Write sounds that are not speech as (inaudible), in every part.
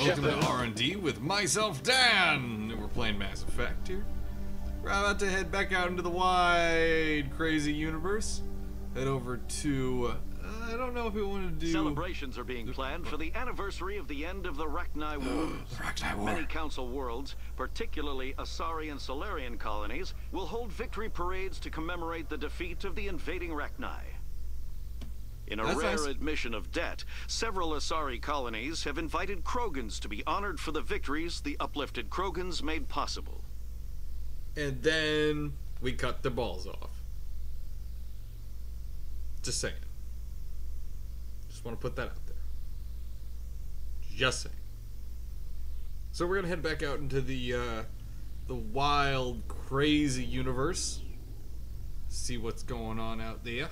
Welcome to R&D with myself, Dan. We're playing Mass Effect here. We're about to head back out into the wide, crazy universe. Head over to. Uh, I don't know if we want to do. Celebrations are being planned for the anniversary of the end of the Rachni (gasps) Wars. Rachni War. Many Council worlds, particularly Asari and Salarian colonies, will hold victory parades to commemorate the defeat of the invading Rachni. In a That's rare nice. admission of debt, several Asari colonies have invited Krogans to be honored for the victories the uplifted Krogans made possible. And then we cut their balls off. Just saying. Just want to put that out there. Just saying. So we're gonna head back out into the uh, the wild, crazy universe. See what's going on out there.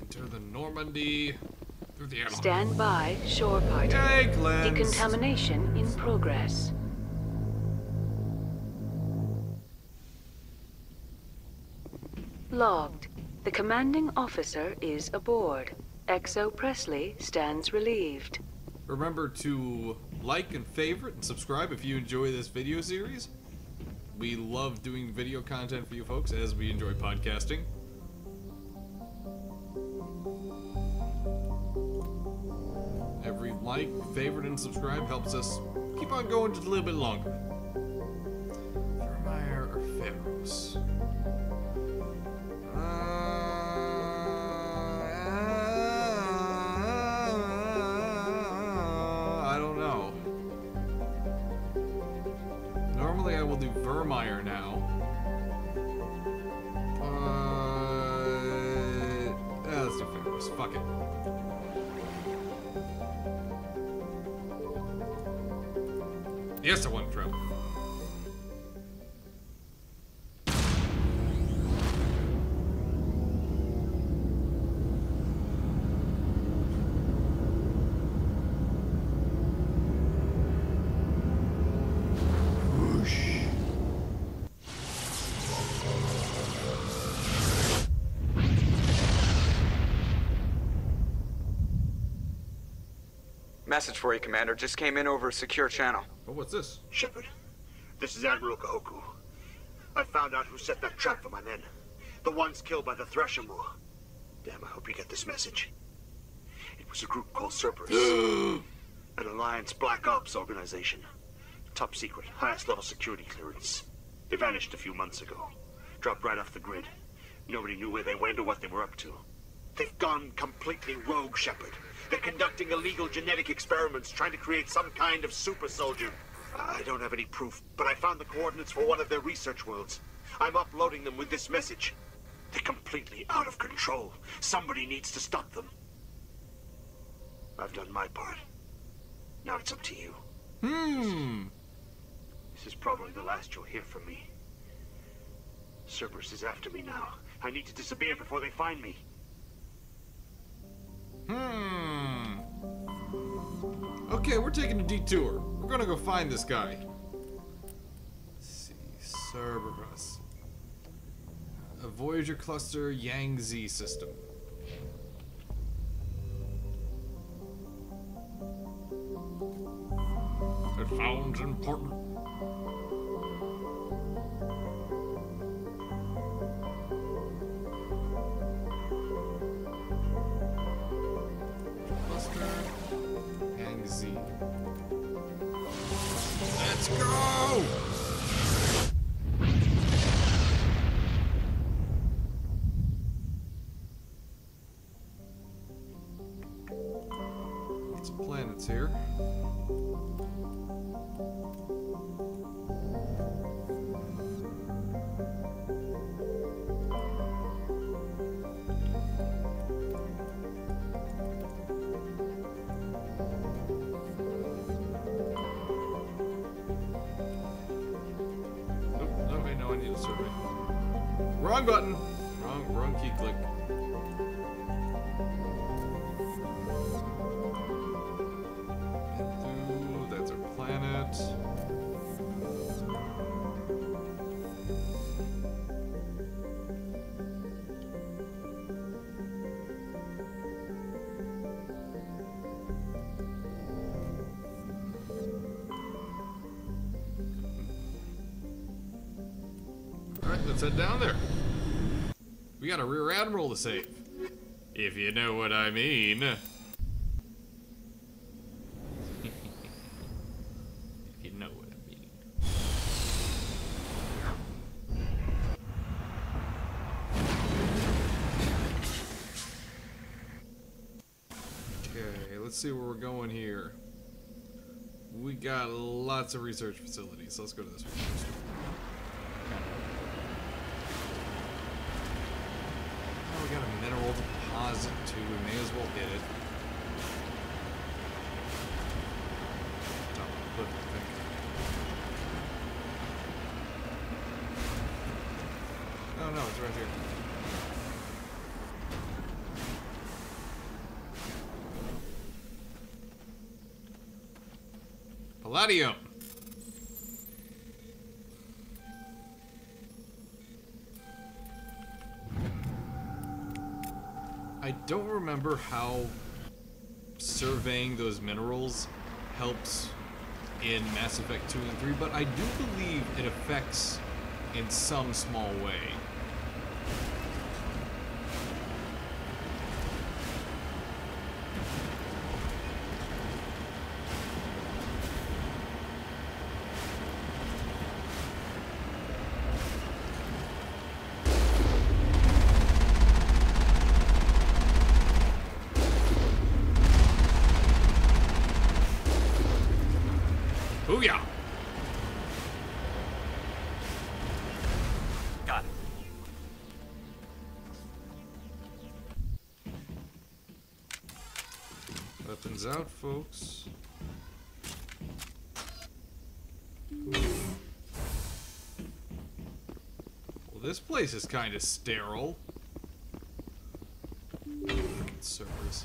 Enter the Normandy through the airlock. Stand by, shore party. Decontamination in progress. Logged. The commanding officer is aboard. XO Pressly stands relieved. Remember to like and favorite and subscribe if you enjoy this video series. We love doing video content for you folks as we enjoy podcasting. Favorite, and subscribe helps us keep on going just a little bit longer. Vermire or Feros? Uh, I don't know. Normally I will do Vermire now. Yes, I want Message for you, Commander. Just came in over a secure channel. Oh, what's this? Shepard, this is Admiral Kahoku. I found out who set that trap for my men. The ones killed by the Thresher Maw. Damn, I hope you get this message. It was a group called Cerberus. (gasps) An Alliance Black Ops organization. Top secret, highest level security clearance. They vanished a few months ago. Dropped right off the grid. Nobody knew where they went or what they were up to. They've gone completely rogue, Shepard. They're conducting illegal genetic experiments, trying to create some kind of super soldier. I don't have any proof, but I found the coordinates for one of their research worlds. I'm uploading them with this message. They're completely out of control. Somebody needs to stop them. I've done my part. Now it's up to you. Hmm. This is probably the last you'll hear from me. Cerberus is after me now. I need to disappear before they find me. Hmm. Okay, we're taking a detour. We're gonna go find this guy. Let's see, Cerberus. A Voyager cluster Yangtze system. It sounds important. Of here. Wrong button! Wrong, wrong key click. Let's head down there. We got a rear admiral to save. If you know what I mean. (laughs) if you know what I mean. Okay, let's see where we're going here. We got lots of research facilities. Let's go to this one. Oh, we got a mineral deposit too. We may as well hit it. Oh, think. Oh no, it's right here. Palladium. I don't remember how surveying those minerals helps in Mass Effect 2 and 3, but I do believe it affects in some small way. Weapons out, folks. Well, this place is kind of sterile. Servers.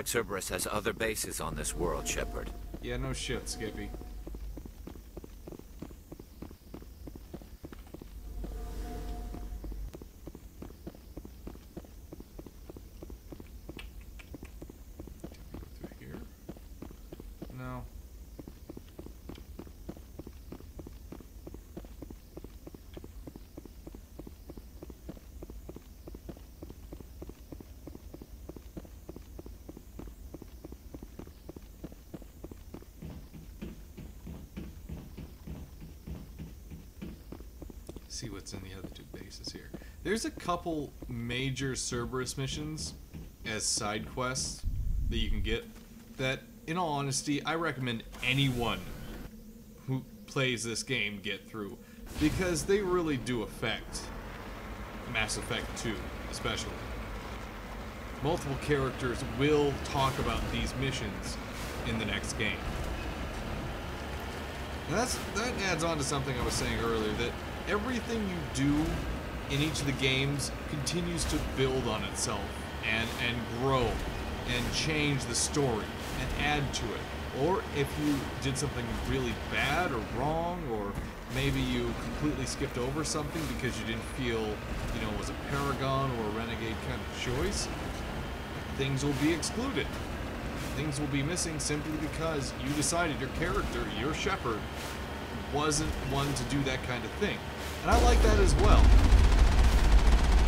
like Cerberus has other bases on this world, Shepard. Yeah, no shit, Skippy. Through here? No. See what's in the other two bases here. There's a couple major Cerberus missions as side quests that you can get that, in all honesty, I recommend anyone who plays this game get through because they really do affect Mass Effect 2, especially. Multiple characters will talk about these missions in the next game. And that's that adds on to something I was saying earlier that everything you do in each of the games continues to build on itself and and grow and change the story and add to it. Or if you did something really bad or wrong or maybe you completely skipped over something because you didn't feel, you know, was a paragon or a renegade kind of choice, things will be excluded. Things will be missing simply because you decided your character, your Shepard, wasn't one to do that kind of thing. And I like that as well.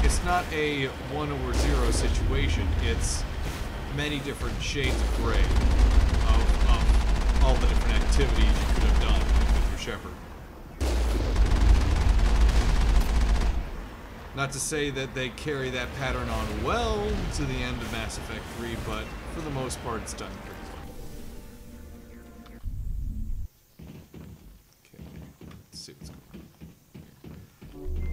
It's not a one or zero situation. It's many different shades of gray of, of all the different activities you could have done with your Shepard. Not to say that they carry that pattern on well to the end of Mass Effect 3, but for the most part, it's done pretty well. Okay, let's see what's going on.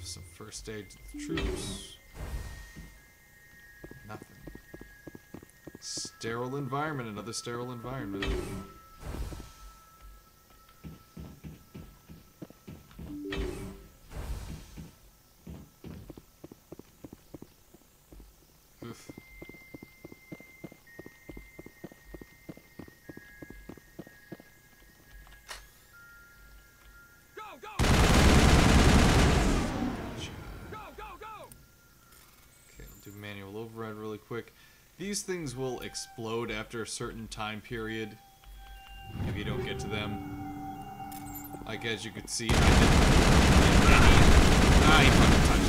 Some first aid to the troops. Nothing. Sterile environment, another sterile environment. Quick. These things will explode after a certain time period if you don't get to them. Like as you could see, I didn't. Ah, fucking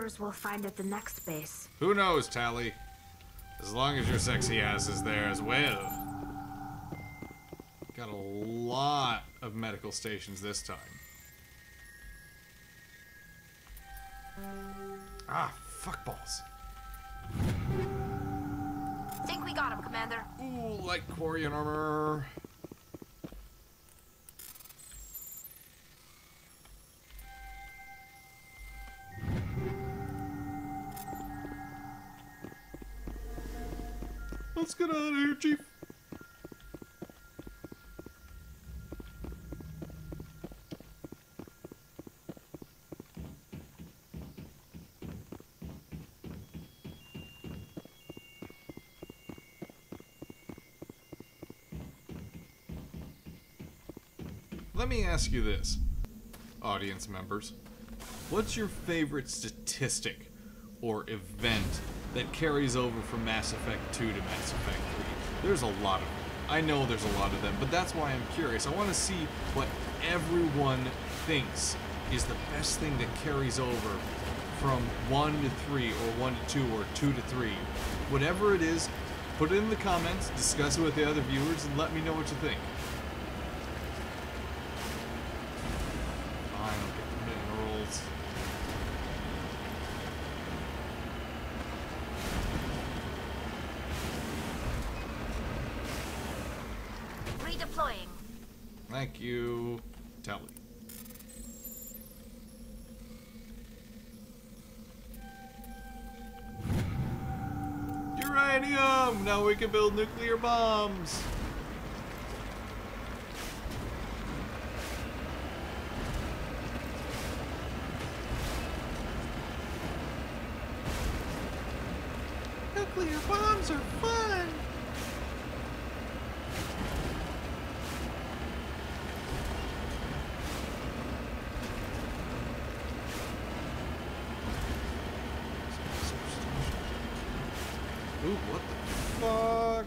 Cerberus we'll find at the next base. Who knows, Tali? As long as your sexy ass is there as well. Got a lot of medical stations this time. Ah, fuck balls. Think we got him, Commander. Ooh, light Quarian armor. Let's get out of here, Chief. Let me ask you this, audience members. What's your favorite statistic or event that carries over from Mass Effect 2 to Mass Effect 3? There's a lot of them. I know there's a lot of them, but that's why I'm curious. I want to see what everyone thinks is the best thing that carries over from 1 to 3 or 1 to 2 or 2 to 3. Whatever it is, put it in the comments, discuss it with the other viewers, and let me know what you think. I don't get the minerals. Redeploying. Thank you, Tali. Uranium! Now we can build nuclear bombs! Nuclear bombs are fun! Ooh, what the fuck?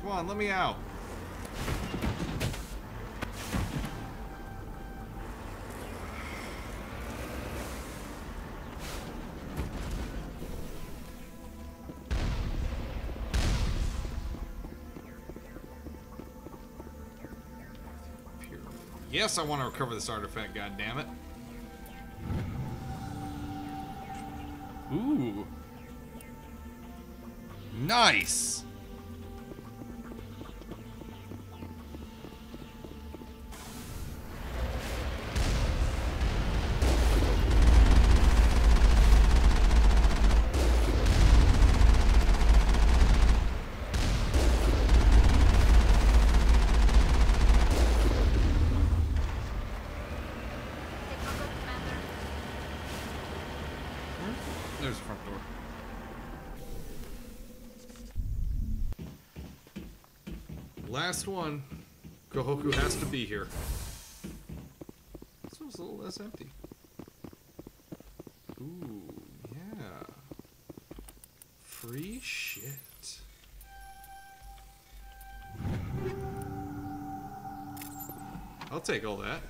Come on, let me out. Yes, I want to recover this artifact, God damn it! Ooh. Nice! Last one. Kahoku has to be here. This one's a little less empty. Ooh, yeah. Free shit. I'll take all that.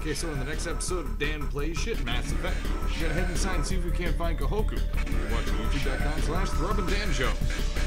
Okay, so in the next episode of Dan Plays Shit Mass Effect, we gotta head inside and see if we can't find Kahoku. Watching youtube.com slash Show.